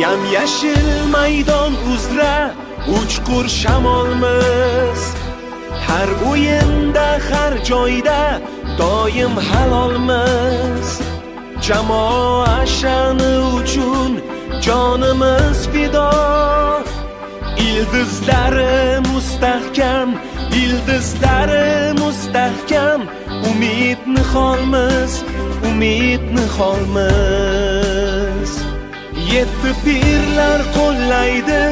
yam yashil maydon uzra uchqur shamolmiz. Har o'yinda har joyda doim halolmiz. Jamoa sha'ni uchun jonimiz fido. Ildizlari mustahkam ildizlari mustahkam. Umid niholmiz umid niholmiz yetti pirlar qo'llaydi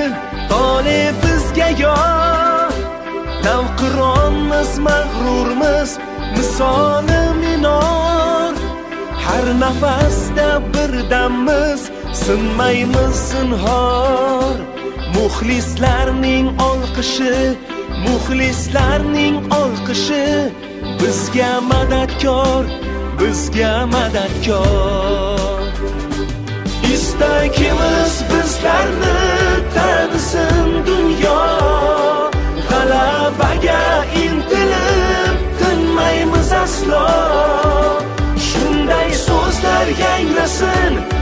tole bizga yor navqironmiz mag'rurmiz misoli minor. Har nafasda birdammiz sinmaymiz zinhor muxlislarning olqishi muxlislarning olqishi bizga madadkor bizga madadkor. Istagimiz bizlarni tanisin dunyo. G'alabaga intilib tinmaymiz aslo. Shunday so'zlar yanglasin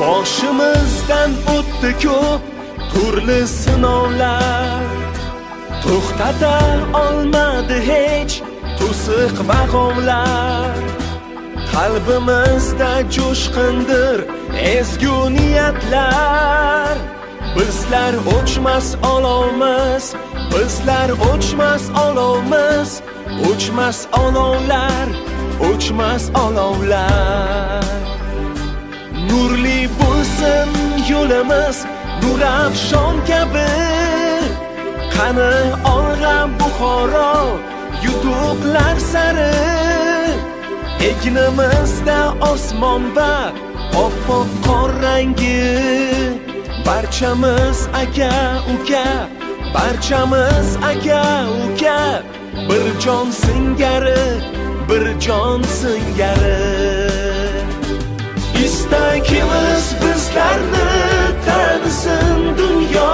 boshimizdan o'tdi ko'p turli sinovlar. To'xtata olmadi hech to'siq va g'ovlar. Qalbimizda jo'shqindir ezgu niyatlar. Bizlar o'chmas olovmiz bizlar o'chmas olovmiz. O'chmas olovlar o'chmas olovlar. Nurli bo'lsin yo'limiz nurafshon kabi. Qani olg'a buxoro yutuqlar sari. Egnimizda osmon va oppoq qor rangi. Barchamiz aka uka barchamiz aka uka. Bir jon singari bir jon singari. Yoshlarni tanisin dunyo.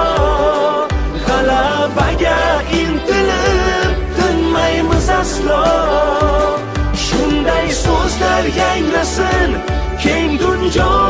G'alabaga intilib tinmaymiz aslo. Shunday so'zlar yangrasin keng dunyo.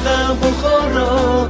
的不从容。